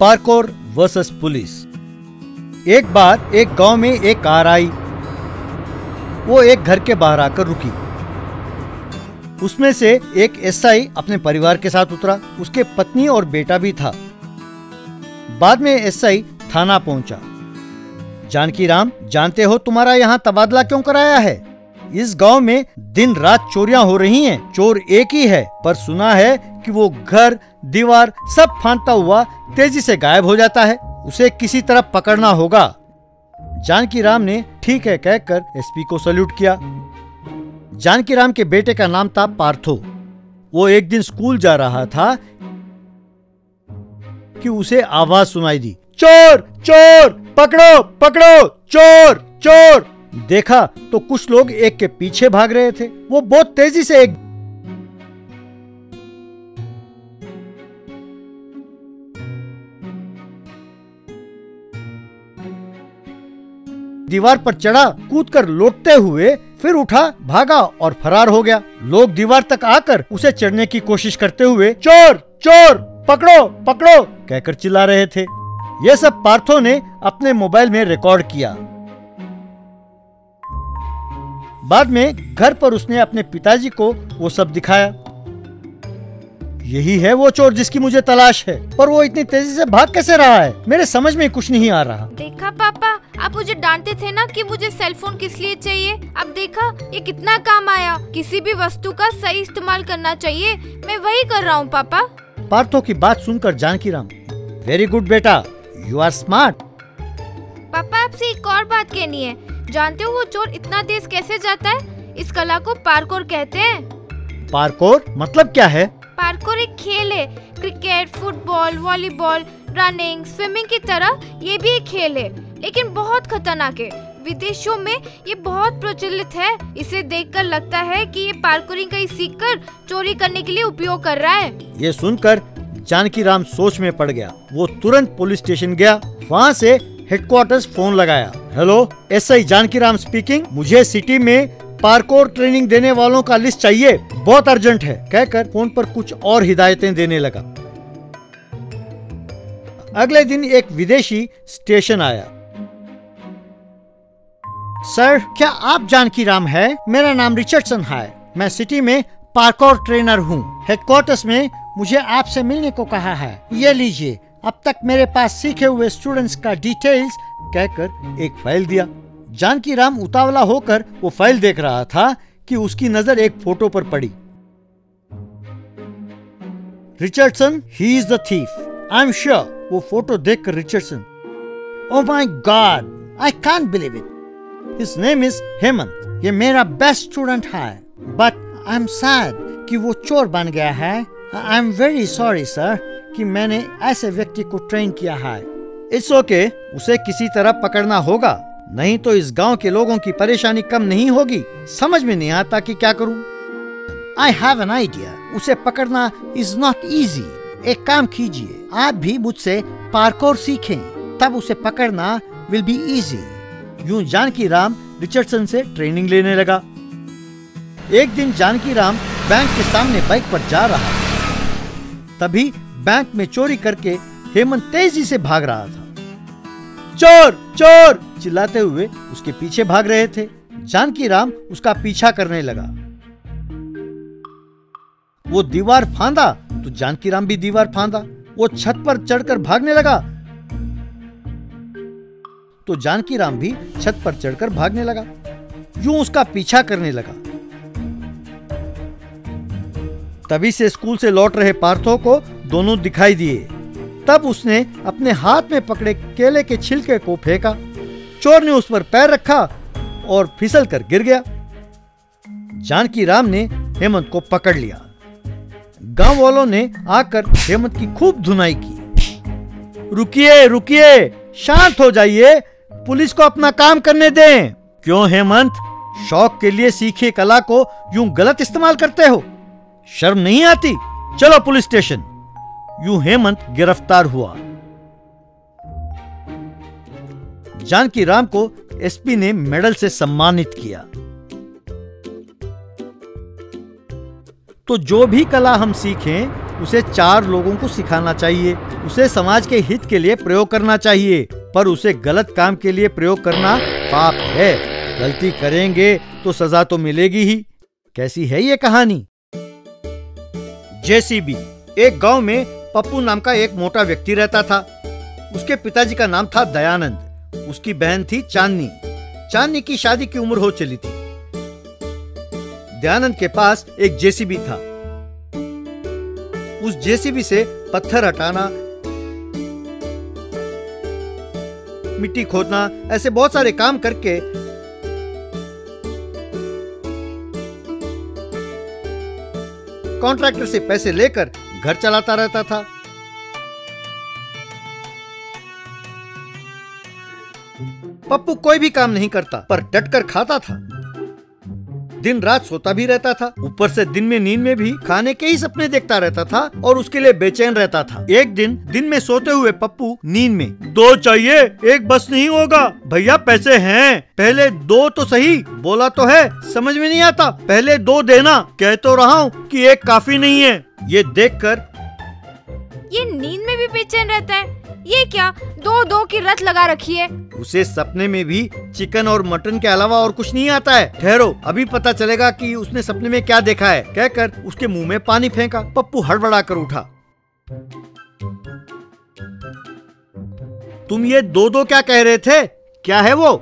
Parkour versus police. एक बार एक गाँव में एक कार आई। वो एक घर के बाहर आकर रुकी। उसमें से एक एसआई अपने परिवार के साथ उतरा। उसके पत्नी और बेटा भी था। बाद में एसआई थाना पहुँचा। जानकी राम, जानते हो तुम्हारा यहाँ तबादला क्यों कराया है? इस गाँव में दिन रात चोरियाँ हो रही हैं। चोर एक ही है, पर सुना है कि वो घर, दीवार सब फांदता हुआ तेज़ी से गायब हो जाता है। उसे किसी तरह पकड़ना होगा। जानकी राम ने ठीक है कहकर एसपी को सल्यूट किया। जानकी राम के बेटे का नाम था पार्थो। वो एक दिन स्कूल जा रहा था कि उसे आवाज़ सुनाई दी। चोर चोर, पकड़ो पकड़ो, चोर चोर। देखा तो कुछ लोग एक के पीछे भाग रहे थे। वो बहुत तेज़ी से एक दीवार पर चढ़ा, कूदकर लौटते हुए फिर उठा, भागा और फरार हो गया। लोग दीवार तक आकर उसे चढ़ने की कोशिश करते हुए, चोर चोर, पकड़ो पकड़ो, कहकर चिल्ला रहे थे। ये सब पार्थो ने अपने मोबाइल में रिकॉर्ड किया। बाद में घर पर उसने अपने पिताजी को वो सब दिखाया। यही है वो चोर जिसकी मुझे तलाश है। पर वो इतनी तेज़ी से भाग कैसे रहा है? मेरे समझ में कुछ नहीं आ रहा। देखा पापा आप मुझे डांटते थे ना कि मुझे सेल फ़ोन किस लिए चाहिए? अब देखा ये कितना काम आया। किसी भी वस्तु का सही इस्तेमाल करना चाहिए। मैं वही कर रहा हूँ पापा। पार्थो की बात सुनकर जानकी राम वेरी गुड बेटा यू आर स्मार्ट पापा आपसे एक और बात कहनी है। जानते हो वो चोर इतना तेज कैसे जाता है? इस कला को पार्कोर कहते हैं। पार्कोर? मतलब क्या है? पार्कोर एक खेल है cricket, football, volleyball, running, swimming की तरह ये भी एक खेल है लेकिन बहुत खतरनाक है। विदेशों में ये बहुत प्रचलित है। इसे देखकर लगता है कि ये पार्कोरिंग का ही सीखकर चोरी करने के लिए उपयोग कर रहा है। ये सुनकर जानकी राम सोच में पड़ गया। वो तुरंत पुलिस स्टेशन गया। वहाँ से हेडक्वार्टर्स फ़ोन लगाया। Hello, SI Janaki Ram speaking मुझे सिटी में पार्कोर ट्रेनिंग देने वालों का लिस्ट चाहिए? बहुत अर्जेंट है। कहकर फ़ोन पर कुछ और हिदायतें देने लगा। अगले दिन एक विदेशी स्टेशन आया। सर, क्या आप जानकी राम है? मेरा नाम रिचर्डसन है। मैं सिटी में पार्कोर ट्रेनर हूँ। हेडक्वार्टर्स में मुझे आपसे मिलने को कहा है। ये लीजिए। अब तक मेरे पास सीखे हुए स्टूडेंट्स का डिटेल्स कहकर एक फ़ाइल दिया। जानकी राम उतावला होकर वो फ़ाइल देख रहा था कि उसकी नज़र एक फ़ोटो पर पड़ी। Richardson he is the thief I am sure वो फ़ोटो देखकर Richardson. Oh my god I can't believe it his name is Hemant ये मेरा बेस्ट स्टूडेंट है। बट आई एम सैड कि वो चोर बन गया है। I am very sorry sir कि मैंने ऐसे व्यक्ति को ट्रेन किया है। इट्स ओके okay, उसे किसी तरह पकड़ना होगा। नहीं तो इस गाँव के लोगों की परेशानी कम नहीं होगी। समझ में नहीं आता कि क्या करूँ। आई हैव एन आइडिया उसे पकड़ना इज़ नॉट इजी एक काम कीजिए। आप भी मुझसे पार्कोर सीखें। तब उसे पकड़ना विल बी इजी यूँ जानकी राम रिचर्डसन से ट्रेनिंग लेने लगा। एक दिन जानकी राम बैंक के सामने बाइक पर जा रहा था। तभी बैंक में चोरी करके हेमंत तेज़ी से भाग रहा था। चोर! चोर! चिल्लाते हुए उसके पीछे भाग रहे थे। जानकी राम उसका पीछा करने लगा। वो दीवार फांदा तो जानकी राम भी दीवार फांदा। वो छत पर चढ़कर भागने लगा। तो जानकी राम भी छत पर चढ़कर भागने लगा। यूँ उसका पीछा करने लगा। तभी से स्कूल से लौट रहे पार्थो को दोनों दिखाई दिए। तब उसने अपने हाथ में पकड़े केले के छिलके को फेंका। चोर ने उस पर पैर रखा और फिसल कर गिर गया। जानकी राम ने हेमंत को पकड़ लिया। गाँव वालों ने आकर हेमंत की खूब धुनाई की। रुकिए रुकिए, शांत हो जाइए, पुलिस को अपना काम करने दें। क्यों हेमंत? शौक के लिए सीखे कला को यूँ गलत इस्तेमाल करते हो। शर्म नहीं आती? चलो पुलिस स्टेशन। यूँ हेमंत गिरफ़्तार हुआ। जानकी राम को एसपी ने मेडल से सम्मानित किया। तो जो भी कला हम सीखें, उसे चार लोगों को सिखाना चाहिए, उसे समाज के हित के लिए प्रयोग करना चाहिए, पर उसे गलत काम के लिए प्रयोग करना पाप है। गलती करेंगे तो सजा तो मिलेगी ही। कैसी है ये कहानी? जेसीबी, एक गाँव में पप्पू नाम का एक मोटा व्यक्ति रहता था। उसके पिताजी का नाम था दयानंद। उसकी बहन थी चांदनी। चांदनी की शादी की उम्र हो चली थी। दयानंद के पास एक जेसीबी था। उस जेसीबी से पत्थर हटाना, मिट्टी खोदना, ऐसे बहुत सारे काम करके कॉन्ट्रैक्टर से पैसे लेकर घर चलाता रहता था। पप्पू कोई भी काम नहीं करता, पर डट कर खाता था। दिन रात सोता भी रहता था, ऊपर से दिन में नींद में भी खाने के ही सपने देखता रहता था और उसके लिए बेचैन रहता था। एक दिन दिन में सोते हुए पप्पू नींद में, दो चाहिए, एक बस नहीं होगा, भैया पैसे हैं, पहले दो तो सही, बोला तो है, समझ में नहीं आता, पहले दो देना, कह तो रहा हूँ कि एक काफ़ी नहीं है। ये देख कर ये नींद में भी बेचैन रहता है। ये क्या? दो दो की रत लगा रखी है। उसे सपने में भी चिकन और मटन के अलावा और कुछ नहीं आता है। ठहरो, अभी पता चलेगा कि उसने सपने में क्या देखा है। कहकर उसके मुँह में पानी फेंका, पप्पू हड़बड़ा कर उठा। तुम ये दो दो क्या कह रहे थे? क्या है वो?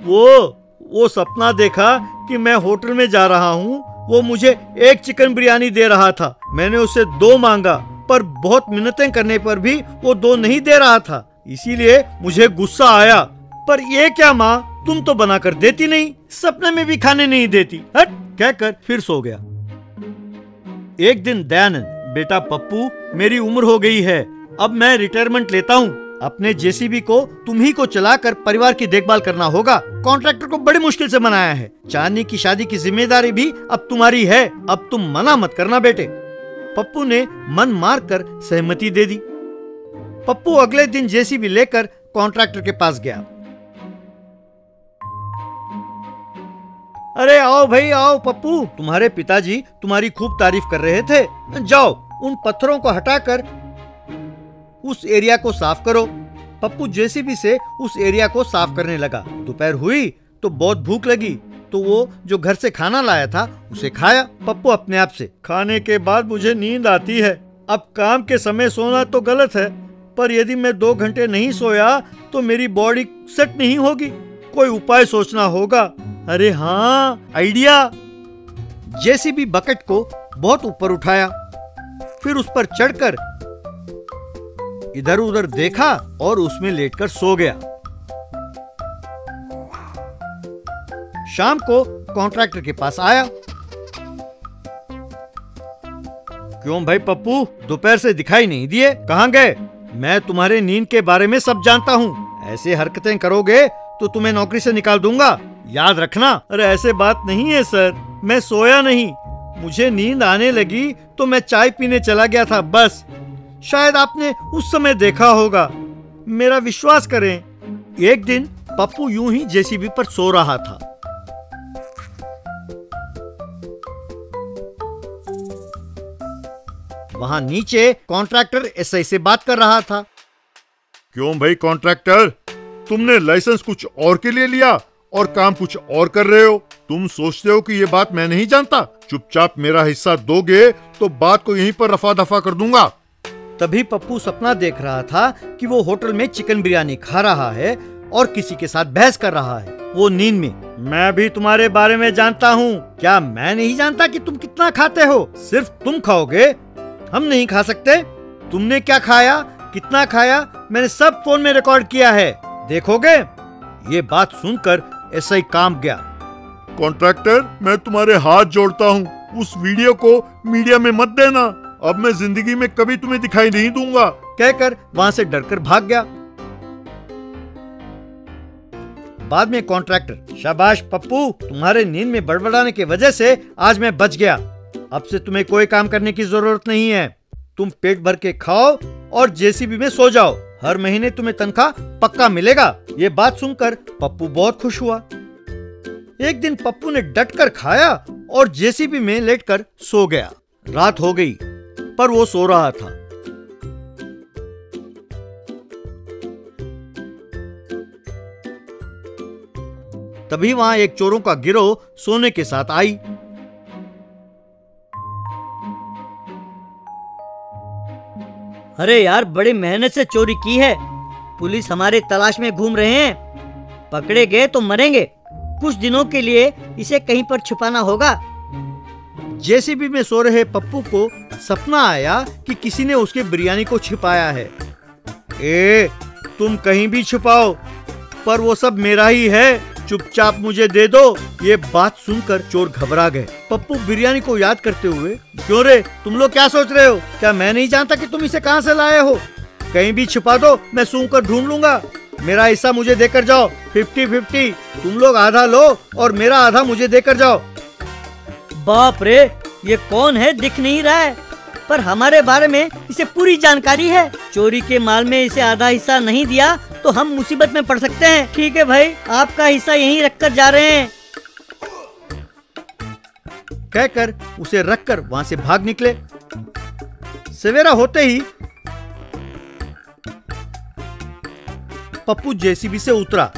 वो वो सपना देखा कि मैं होटल में जा रहा हूँ। वो मुझे एक चिकन बिरयानी दे रहा था। मैंने उसे दो मांगा। पर बहुत मिन्नतें करने पर भी वो दो नहीं दे रहा था। इसीलिए मुझे गुस्सा आया। पर ये क्या माँ? तुम तो बनाकर देती नहीं, सपने में भी खाने नहीं देती। हट कहकर फिर सो गया। एक दिन दयानंद, बेटा पप्पू, मेरी उम्र हो गई है। अब मैं रिटायरमेंट लेता हूँ। अपने जेसीबी को, तुम ही को चलाकर परिवार की देखभाल करना होगा। कॉन्ट्रैक्टर को बड़ी मुश्किल से मनाया है। चांदनी की शादी की ज़िम्मेदारी भी अब तुम्हारी है। अब तुम मना मत करना बेटे। पप्पू ने मन मार कर सहमति दे दी। पप्पू अगले दिन जेसीबी लेकर कॉन्ट्रैक्टर के पास गया। अरे आओ भाई, आओ पप्पू, तुम्हारे पिताजी तुम्हारी खूब तारीफ़ कर रहे थे। जाओ, उन पत्थरों को हटाकर उस एरिया को साफ़ करो। पप्पू जेसीबी से उस एरिया को साफ़ करने लगा। दोपहर हुई तो बहुत भूख लगी। तो वो जो घर से खाना लाया था, उसे खाया। पप्पू अपने आप से, खाने के बाद मुझे नींद आती है। अब काम के समय सोना तो गलत है, पर यदि मैं दो घंटे नहीं सोया तो मेरी बॉडी सेट नहीं होगी। कोई उपाय सोचना होगा? अरे हाँ आइडिया! जेसीबी बकेट को बहुत ऊपर उठाया, फिर उस पर चढ़कर इधर उधर देखा और उसमें लेटकर सो गया। शाम को कॉन्ट्रैक्टर के पास आया। क्यों भाई पप्पू? दोपहर से दिखाई नहीं दिए। कहाँ गए? मैं तुम्हारे नींद के बारे में सब जानता हूँ। ऐसे हरकतें करोगे तो तुम्हें नौकरी से निकाल दूँगा। याद रखना। अरे ऐसे बात नहीं है, सर। मैं सोया नहीं। मुझे नींद आने लगी तो मैं चाय पीने चला गया था, बस। शायद आपने उस समय देखा होगा। मेरा विश्वास करें, एक दिन पप्पू यूँ ही जेसीबी पर सो रहा था। वहाँ नीचे कॉन्ट्रैक्टर एसआई से बात कर रहा था। क्यों भाई कॉन्ट्रैक्टर? तुमने लाइसेंस कुछ और के लिए लिया और काम कुछ और कर रहे हो। तुम सोचते हो कि ये बात मैं नहीं जानता? चुपचाप मेरा हिस्सा दोगे तो बात को यहीं पर रफा दफ़ा कर दूँगा। तभी पप्पू सपना देख रहा था कि वो होटल में चिकन बिरयानी खा रहा है और किसी के साथ बहस कर रहा है। वो नींद में मैं भी तुम्हारे बारे में जानता हूँ। क्या मैं नहीं जानता कि तुम कितना खाते हो? सिर्फ़ तुम खाओगे हम नहीं खा सकते। तुमने क्या खाया? कितना खाया? मैंने सब फ़ोन में रिकॉर्ड किया है। देखोगे? ये बात सुनकर ऐसा ही काम गया। कॉन्ट्रैक्टर मैं तुम्हारे हाथ जोड़ता हूँ। उस वीडियो को मीडिया में मत देना। अब मैं ज़िंदगी में कभी तुम्हें दिखाई नहीं दूँगा। कहकर वहाँ से डरकर भाग गया। बाद में कॉन्ट्रैक्टर शाबाश पप्पू तुम्हारे नींद में बड़बड़ाने की वजह से आज मैं बच गया। अब से तुम्हें कोई काम करने की ज़रूरत नहीं है। तुम पेट भर के खाओ और जेसीबी में सो जाओ। हर महीने तुम्हें तनख्वाह पक्का मिलेगा। ये बात सुनकर पप्पू बहुत खुश हुआ। एक दिन पप्पू ने डट कर खाया और जेसीबी में लेटकर सो गया। रात हो गई, पर वो सो रहा था। तभी वहाँ एक चोरों का गिरोह सोने के साथ आई। अरे यार, बड़ी मेहनत से चोरी की है। पुलिस हमारे तलाश में घूम रहे हैं। पकड़े गए तो मरेंगे। कुछ दिनों के लिए इसे कहीं पर छुपाना होगा। जेसीबी में सो रहे पप्पू को सपना आया कि किसी ने उसके बिरयानी को छिपाया है। ए, तुम कहीं भी छुपाओ, पर वो सब मेरा ही है। चुपचाप मुझे दे दो। ये बात सुनकर चोर घबरा गए। पप्पू बिरयानी को याद करते हुए, क्यों रे? तुम लोग क्या सोच रहे हो? क्या मैं नहीं जानता कि तुम इसे कहाँ से लाए हो? कहीं भी छुपा दो, मैं सूंघ कर ढूंढ लूँगा। मेरा हिस्सा मुझे देकर जाओ। फिफ्टी फिफ्टी तुम लोग आधा लो और मेरा आधा मुझे देकर जाओ। बाप रे, ये कौन है? दिख नहीं रहा है। पर हमारे बारे में इसे पूरी जानकारी है। चोरी के माल में इसे आधा हिस्सा नहीं दिया तो हम मुसीबत में पड़ सकते हैं। ठीक है भाई, आपका हिस्सा यहीं रखकर जा रहे हैं। कहकर उसे रखकर वहाँ से भाग निकले। सवेरा होते ही पप्पू जेसीबी से उतरा।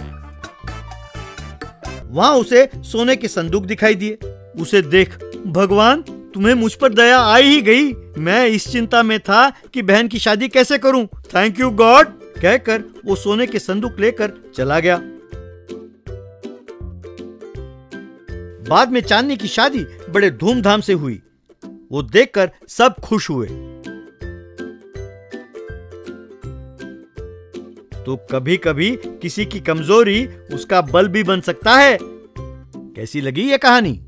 वहाँ उसे सोने के संदूक दिखाई दिए। उसे देख, भगवान, तुम्हें मुझ पर दया आई ही गई। मैं इस चिंता में था कि बहन की शादी कैसे करूँ। थैंक यू गॉड कहकर वो सोने के संदूक लेकर चला गया। बाद में चांदनी की शादी बड़े धूमधाम से हुई। वो देखकर सब खुश हुए। तो कभी कभी किसी की कमज़ोरी उसका बल भी बन सकता है। कैसी लगी ये कहानी?